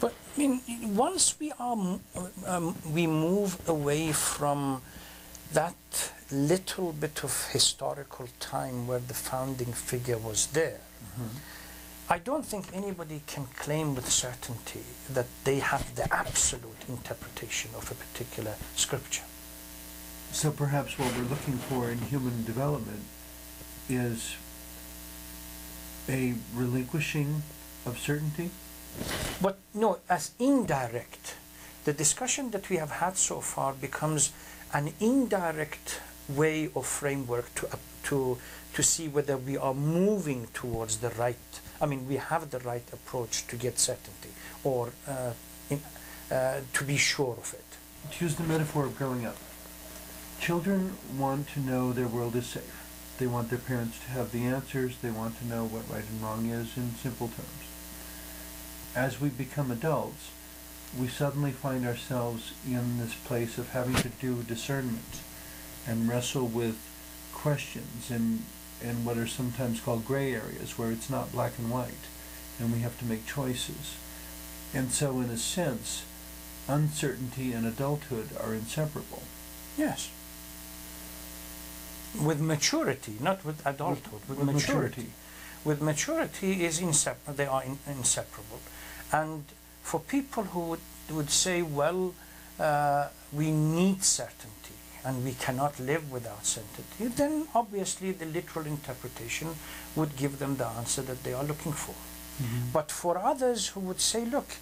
But I mean, once we are um, we move away from that little bit of historical time where the founding figure was there, I don't think anybody can claim with certainty that they have the absolute interpretation of a particular scripture. So perhaps what we're looking for in human development is a relinquishing of certainty? But no, as indirect, the discussion that we have had so far becomes an indirect way or framework to, uh, to, to see whether we are moving towards the right, I mean, we have the right approach to get certainty or uh, in, uh, to be sure of it. To use the metaphor of growing up, children want to know their world is safe. They want their parents to have the answers. They want to know what right and wrong is in simple terms. As we become adults, we suddenly find ourselves in this place of having to do discernment and wrestle with questions and, and what are sometimes called gray areas where it's not black and white and we have to make choices. And so in a sense, uncertainty and adulthood are inseparable. Yes. With maturity, not with adulthood, with, with maturity. maturity. With maturity is insep- they are in- inseparable. And for people who would, would say, well, uh, we need certainty and we cannot live without certainty, then obviously the literal interpretation would give them the answer that they are looking for. But for others who would say, look,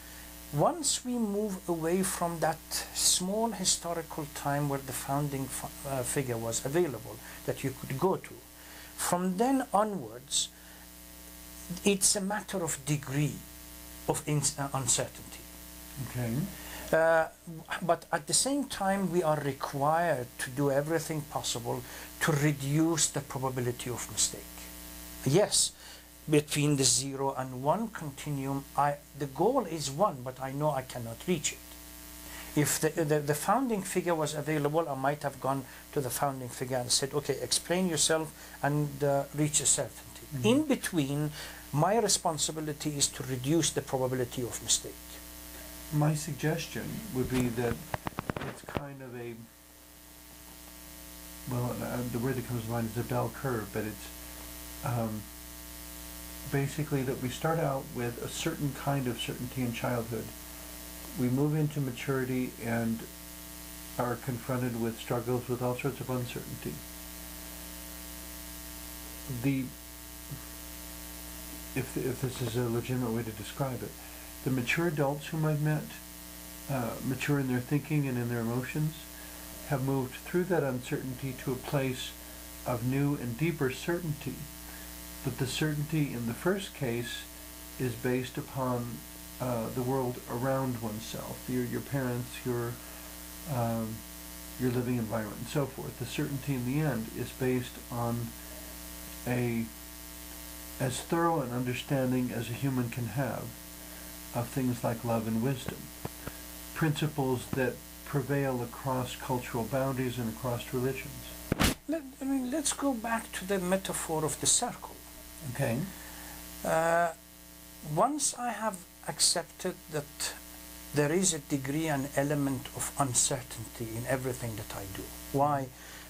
once we move away from that small historical time where the founding f- uh, figure was available that you could go to, from then onwards, it's a matter of degree of uh, uncertainty. Okay. Uh, but at the same time, we are required to do everything possible to reduce the probability of mistake. Yes, between the zero and one continuum, I, the goal is one, but I know I cannot reach it. If the, the, the founding figure was available, I might have gone to the founding figure and said, okay, explain yourself and uh, reach a certainty. In between, my responsibility is to reduce the probability of mistake. My suggestion would be that it's kind of a, well, uh, the word that comes to mind is a bell curve, but it's um, basically that we start out with a certain kind of certainty in childhood. We move into maturity and are confronted with struggles with all sorts of uncertainty. The if, if this is a legitimate way to describe it, the mature adults whom I've met, uh, mature in their thinking and in their emotions, have moved through that uncertainty to a place of new and deeper certainty. But the certainty in the first case is based upon uh, the world around oneself, your, your parents, your, um, your living environment, and so forth. The certainty in the end is based on a as thorough an understanding as a human can have of things like love and wisdom, principles that prevail across cultural boundaries and across religions. Let, I mean, let's go back to the metaphor of the circle. Okay. Uh, once I have accepted that there is a degree and element of uncertainty in everything that I do. Why?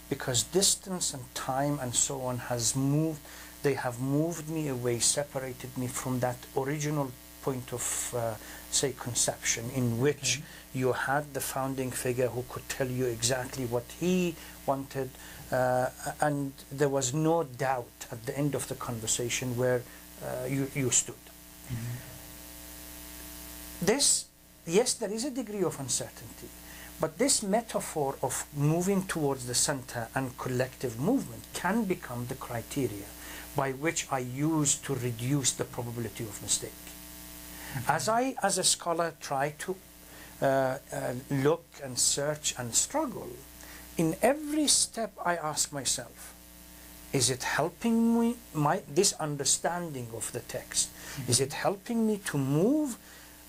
Because distance and time and so on has moved, they have moved me away, separated me from that original point of, uh, say, conception in which Okay. you had the founding figure who could tell you exactly what he wanted, uh, and there was no doubt at the end of the conversation where uh, you, you stood. This, yes, there is a degree of uncertainty, but this metaphor of moving towards the center and collective movement can become the criteria by which I use to reduce the probability of mistake. As I, as a scholar, try to uh, uh, look and search and struggle, in every step I ask myself, is it helping me, my, this understanding of the text, is it helping me to move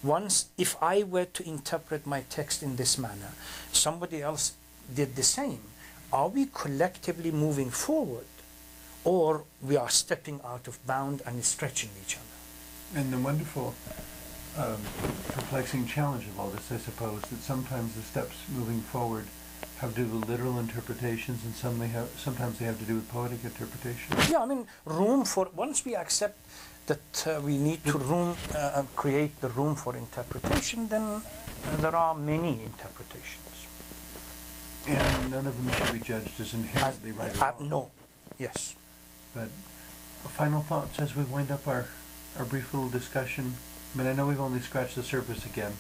once, if I were to interpret my text in this manner, somebody else did the same, are we collectively moving forward or we are stepping out of bound and stretching each other? And the wonderful um, perplexing challenge of all this, I suppose, that sometimes the steps moving forward have to do with literal interpretations and some they have, sometimes they have to do with poetic interpretation. Yeah, I mean, room for once we accept that uh, we need to room uh, uh, create the room for interpretation, then uh, there are many interpretations. And none of them should be judged as inherently right or wrong. no, yes. But final thoughts as we wind up our, our brief little discussion? I mean, I know we've only scratched the surface again,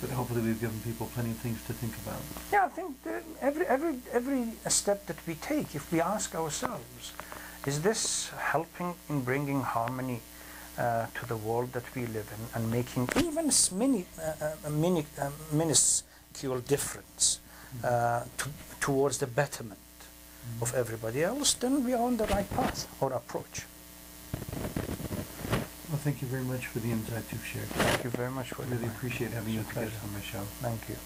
but hopefully we've given people plenty of things to think about. Yeah, I think every every every step that we take, if we ask ourselves, is this helping in bringing harmony uh, to the world that we live in and making even mini, uh, uh, mini, uh, minuscule difference uh, to, towards the betterment of everybody else, then we are on the right path or approach. Well, thank you very much for the insights you've shared. Thank you very much for I really appreciate having you as a on my show. Thank you.